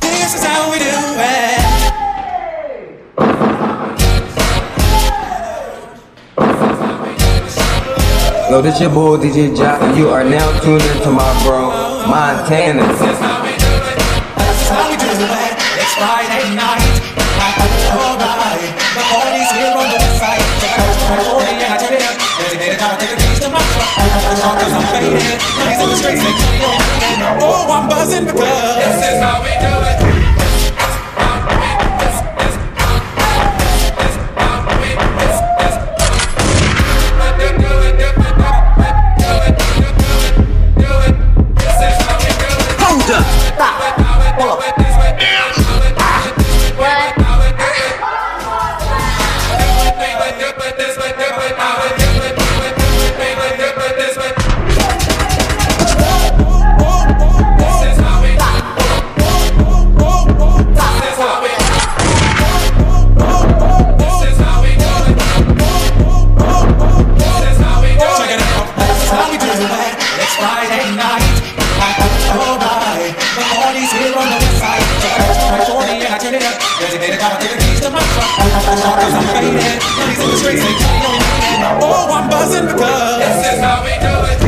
This is how we do it. Yo, this your boy DJ Jock, and you are now tuned into my bro, Montana. This is how we do it. It's Friday night. The party's here on the side. The party and I it up. Designated driver, take a keys to my truck. Cause I'm faded. Oh, I'm buzzing because this is how we it. It's Friday night. Alright. The party's here on the west side. Check out the party and I turn it up. Designated driver, take the keys to my truck. Cause I'm faded. He's in the streets, they keep me on. Oh, I'm buzzing because this is how we do it.